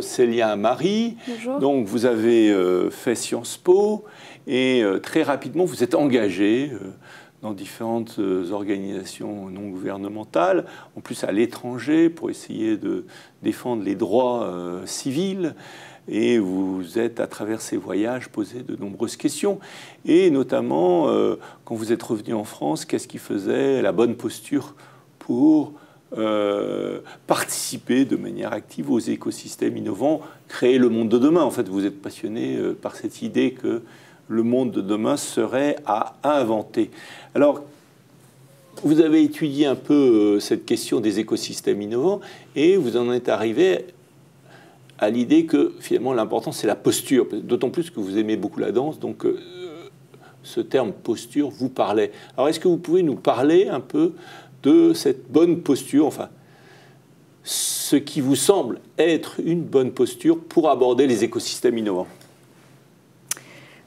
Célia Marie. Bonjour. Donc, vous avez euh, fait Sciences Po et euh, très rapidement, vous êtes engagé euh, dans différentes euh, organisations non gouvernementales, en plus à l'étranger, pour essayer de défendre les droits euh, civils. Et vous êtes, à travers ces voyages, posé de nombreuses questions. Et notamment, euh, quand vous êtes revenu en France, qu'est-ce qui faisait la bonne posture pour euh, participer de manière active aux écosystèmes innovants, créer le monde de demain. En fait, vous êtes passionné euh, par cette idée que le monde de demain serait à inventer. Alors, vous avez étudié un peu euh, cette question des écosystèmes innovants et vous en êtes arrivé à l'idée que finalement l'important c'est la posture, d'autant plus que vous aimez beaucoup la danse, donc ce terme posture vous parlait. Alors est-ce que vous pouvez nous parler un peu de cette bonne posture, enfin ce qui vous semble être une bonne posture pour aborder les écosystèmes innovants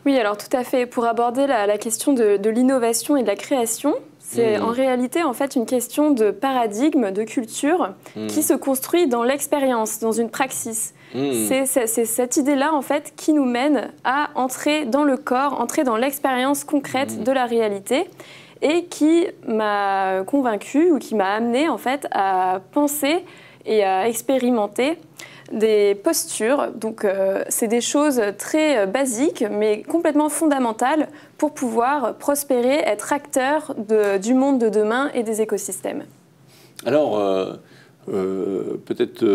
Oui, alors tout à fait. Pour aborder la, la question de, de l'innovation et de la création, c'est Mhm. en réalité en fait une question de paradigme, de culture, Mhm. qui se construit dans l'expérience, dans une praxis. Hmm. C'est- cette idée-là en fait qui nous mène à entrer dans le corps, entrer dans l'expérience concrète de la réalité et qui m'a convaincu ou qui m'a amené en fait à penser et à expérimenter des postures. Donc, euh, c'est des choses très basiques, mais complètement fondamentales pour pouvoir prospérer, être acteur de- du monde de demain et des écosystèmes. Alors, euh, euh, peut-être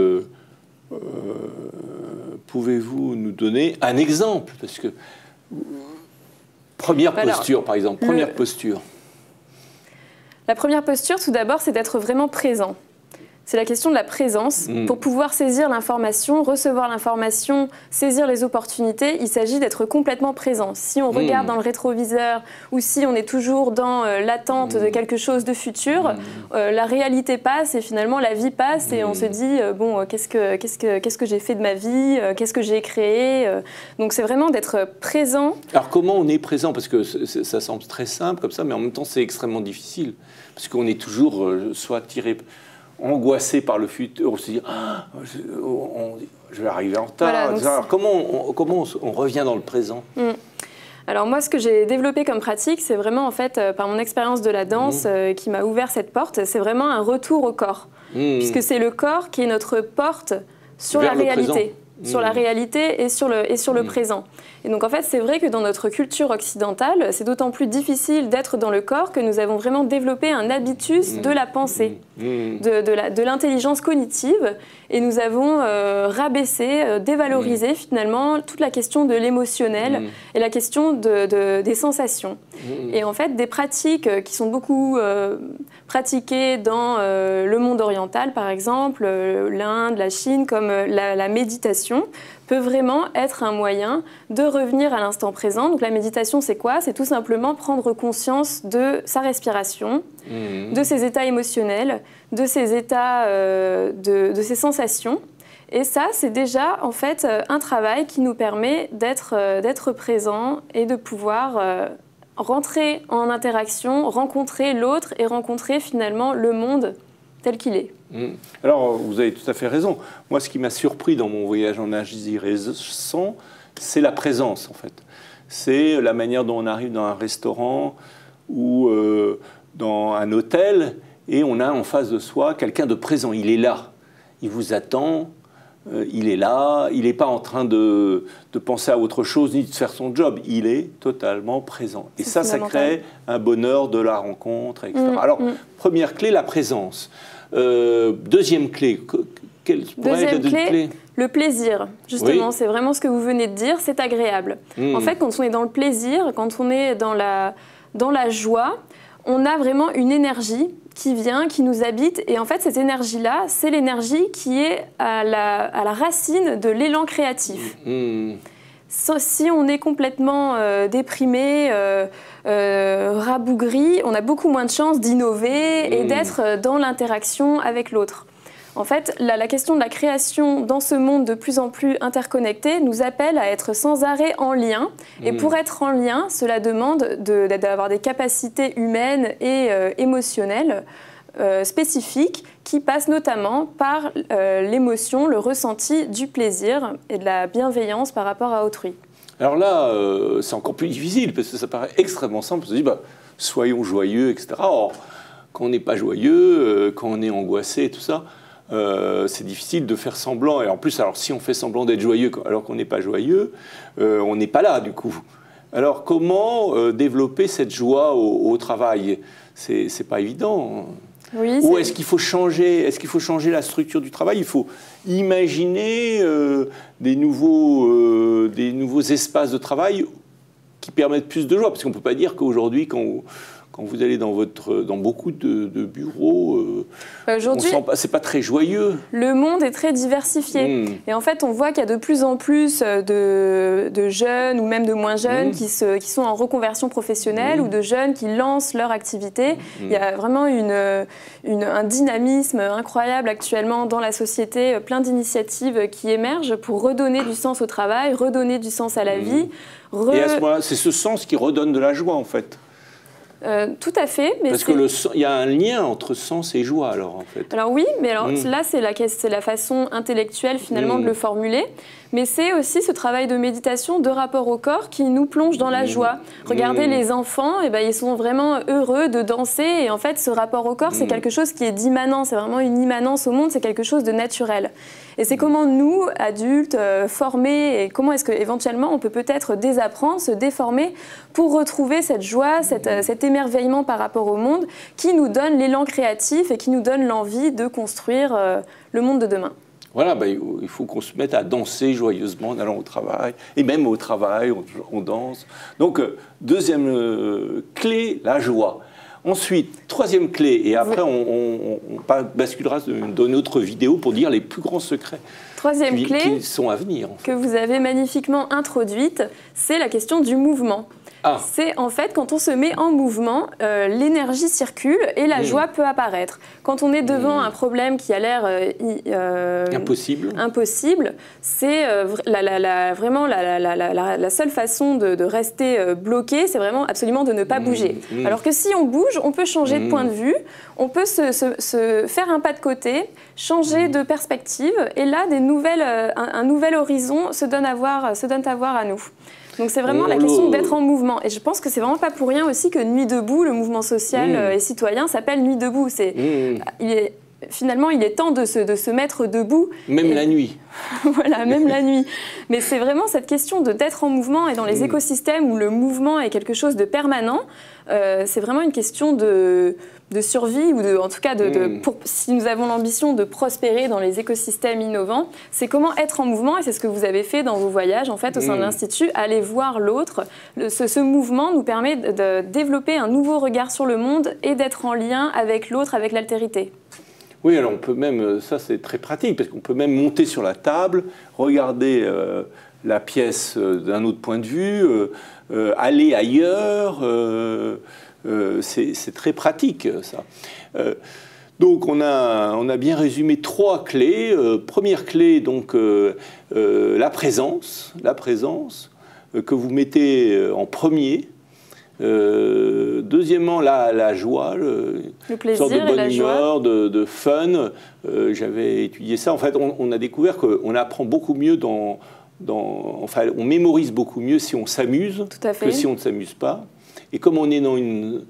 pouvez-vous nous donner un exemple? Parce que première Alors, posture, par exemple, le- première posture. La première posture, tout d'abord, c'est d'être vraiment présent. C'est la question de la présence. Mm. Pour pouvoir saisir l'information, recevoir l'information, saisir les opportunités, il s'agit d'être complètement présent. Si on Mm. regarde dans le rétroviseur ou si on est toujours dans euh, l'attente de Mm. quelque chose de futur, euh, la réalité passe et finalement la vie passe et on se dit euh, bon qu'est-ce que qu'est-ce que qu'est-ce que j'ai fait de ma vie, qu'est-ce que j'ai créé. donc c'est vraiment d'être présent. Alors, comment on est présent? Parce que ça semble très simple comme ça, mais en même temps, c'est extrêmement difficile. Parce qu'on est toujours soit tiré, angoissé par le futur, on se dit Ah, je, on- je vais arriver en retard. Voilà, donc etc. Alors, comment on, comment on se- on revient dans le présent? Alors moi, ce que j'ai développé comme pratique, c'est vraiment en fait euh, par mon expérience de la danse Mmh. euh, qui m'a ouvert cette porte. C'est vraiment un retour au corps, Hmm. puisque c'est le corps qui est notre porte sur Vers la réalité, présent. Sur Mmh. la réalité et sur le et sur le Mmh. présent. Et donc en fait, c'est vrai que dans notre culture occidentale, c'est d'autant plus difficile d'être dans le corps que nous avons vraiment développé un habitus Mmh. de la pensée de, de l'intelligence cognitive et nous avons euh, rabaissé, euh, dévalorisé finalement toute la question de l'émotionnel Mm. et la question de- de- des sensations. Hmm. Et en fait, des pratiques euh, qui sont beaucoup euh, pratiquées dans le monde oriental, par exemple, l'Inde, la Chine, comme la, la méditation, peut vraiment être un moyen de revenir à l'instant présent. Donc la méditation, c'est quoi? C'est tout simplement prendre conscience de sa respiration, Hmm. de ses états émotionnels, de ses états, euh, de, de ses sensations. Et ça, c'est déjà en fait euh, un travail qui nous permet d'être euh, présent et de pouvoir euh, rentrer en interaction, rencontrer l'autre et rencontrer finalement le monde tel qu'il est. Mm. Alors, vous avez tout à fait raison. Moi, ce qui m'a surpris dans mon voyage en Asie récent, c'est la présence, en fait. C'est la manière dont on arrive dans un restaurant ou euh, dans un hôtel et on a en face de soi quelqu'un de présent. Il est là. Il vous attend. euh, il est là. Il n'est pas en train de, de penser à autre chose ni de faire son job. Il est totalement présent. Et ça, ça crée un bonheur de la rencontre, etc. Mm, Alors, mm. première clé, la présence. Euh, deuxième clé, que- quelle pourrait être la Deuxième clé, Le plaisir, justement, Oui. c'est vraiment ce que vous venez de dire, c'est agréable. En fait, quand on est dans le plaisir, quand on est dans la, dans la joie, on a vraiment une énergie qui vient, qui nous habite. Et en fait, cette énergie-là, c'est l'énergie qui est à la, à la racine de l'élan créatif. Mm. Si on est complètement euh, déprimé, euh, euh, rabougri, on a beaucoup moins de chances d'innover et Mm. d'être dans l'interaction avec l'autre. En fait, la, la question de la création dans ce monde de plus en plus interconnecté nous appelle à être sans arrêt en lien. Et Mm. pour être en lien, cela demande de- d'avoir des capacités humaines et euh, spécifiques qui passent notamment par l'émotion, le ressenti du plaisir et de la bienveillance par rapport à autrui. Alors là, c'est encore plus difficile parce que ça paraît extrêmement simple. On se dit, bah, soyons joyeux, etc. Or, quand on n'est pas joyeux, quand on est angoissé, tout ça, euh, c'est difficile de faire semblant. Et en plus, alors si on fait semblant d'être joyeux alors qu'on n'est pas joyeux, euh, on n'est pas là du coup. Alors comment euh, développer cette joie au, travail? C'est pas évident. Ou est-ce qu'il faut changer Est-ce qu'il faut changer la structure du travail? Il faut imaginer des nouveaux, des nouveaux espaces de travail qui permettent plus de joie, parce qu'on ne peut pas dire qu'aujourd'hui, quand quand vous allez dans, votre, dans beaucoup de, bureaux, euh, bah, aujourd'hui, c'est pas très joyeux. Le monde est très diversifié. Hmm. Et en fait, on voit qu'il y a de plus en plus de, de jeunes ou même de moins jeunes hmm. qui, se, qui sont en reconversion professionnelle hmm. ou de jeunes qui lancent leur activité. Il y a vraiment une, une, un dynamisme incroyable actuellement dans la société, plein d'initiatives qui émergent pour redonner du sens au travail, redonner du sens à la vie. Et à ce moment-là, c'est ce sens qui redonne de la joie, en fait. Euh, tout à fait. Mais Parce qu'il y a un lien entre sens et joie, alors, en fait. Alors oui, mais alors, mm. là, c'est la, la façon intellectuelle, finalement, de mm. le formuler. Mais c'est aussi ce travail de méditation, de rapport au corps, qui nous plonge dans la mm. joie. Regardez les enfants, et eh ben, ils sont vraiment heureux de danser. Et en fait, ce rapport au corps, c'est quelque chose qui est d'immanent. C'est vraiment une immanence au monde, c'est quelque chose de naturel. Et c'est comment nous, adultes, euh, formés, et comment est-ce qu'éventuellement on peut peut-être désapprendre, se déformer pour retrouver cette joie, euh, cet émerveillement par rapport au monde qui nous donne l'élan créatif et qui nous donne l'envie de construire euh, le monde de demain. Voilà, ben, il faut qu'on se mette à danser joyeusement en allant au travail. Et même au travail, on, danse. Donc, deuxième clé, la joie. Ensuite, troisième clé, et après on, basculera dans une autre vidéo pour dire les plus grands secrets. Troisième clé, qui sont à venir. Que vous avez magnifiquement introduite, c'est la question du mouvement. Ah. C'est en fait quand on se met en mouvement, euh, l'énergie circule et la hmm. joie peut apparaître. Quand on est devant hmm. un problème qui a l'air euh, euh, impossible, impossible c'est vraiment la, seule façon de, rester bloqué, c'est vraiment absolument de ne pas hmm. bouger. Alors que si on bouge, on peut changer de point de vue, on peut se, faire un pas de côté, changer de perspective, et là, des nouvelles, un, nouvel horizon se donne à voir, se donne à voir à nous. Donc c'est vraiment la question d'être en mouvement. Et je pense que c'est vraiment pas pour rien aussi que Nuit debout, le mouvement social mmh. euh, et citoyen, s'appelle Nuit debout. C'est, mmh. il est, finalement, il est temps de se, de se mettre debout. Même la nuit. voilà, même la nuit. Mais c'est vraiment cette question de d'être en mouvement et dans les mmh. écosystèmes où le mouvement est quelque chose de permanent. Euh, c'est vraiment une question de, de survie ou de, en tout cas, de, hmm. pour, si nous avons l'ambition de prospérer dans les écosystèmes innovants, c'est comment être en mouvement et c'est ce que vous avez fait dans vos voyages en fait au sein de hmm. l'institut, aller voir l'autre. Ce, ce, mouvement nous permet de, développer un nouveau regard sur le monde et d'être en lien avec l'autre, avec l'altérité. Oui, alors on peut même, euh, ça c'est très pratique, parce qu'on peut même monter sur la table, regarder euh, la pièce d'un autre point de vue, aller ailleurs. Euh, c'est très pratique, ça. Euh, donc on a, on a, bien résumé trois clés. Euh, première clé, donc la présence, la présence que vous mettez en premier. Deuxièmement, la, joie, le, plaisir sorte de bonne humeur, de, fun. J'avais étudié ça. En fait, on, a découvert qu'on apprend beaucoup mieux dans, dans, enfin, on mémorise beaucoup mieux si on s'amuse que si on ne s'amuse pas. Et comme on est dans une,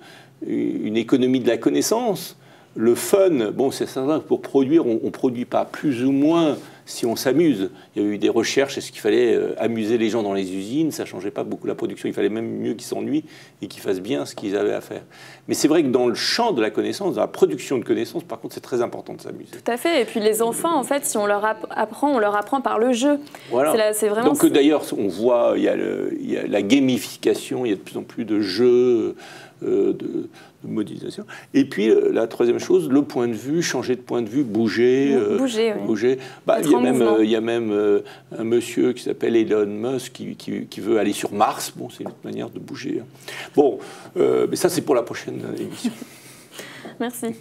une économie de la connaissance, le fun, bon, c'est certain que pour produire, on ne produit pas plus ou moins si on s'amuse. Il y a eu des recherches, est-ce qu'il fallait euh, amuser les gens dans les usines? Ça ne changeait pas beaucoup la production. Il fallait même mieux qu'ils s'ennuient et qu'ils fassent bien ce qu'ils avaient à faire. Mais c'est vrai que dans le champ de la connaissance, dans la production de connaissances, par contre, c'est très important de s'amuser. Tout à fait. Et puis les enfants, en fait, si on leur apprend, on leur apprend par le jeu. Voilà. C'est vraiment... Donc d'ailleurs, on voit, il y, a il y, a la gamification, il y a de plus en plus de jeux. Euh, de, modélisation. Et puis euh, la troisième chose, le point de vue, changer de point de vue, bouger. Euh, bouger, bouger. Bah, il, y a même, il y a même un monsieur qui s'appelle Elon Musk qui, qui, veut aller sur Mars. Bon, c'est une autre manière de bouger. Hein. Bon, mais ça c'est pour la prochaine émission. Merci.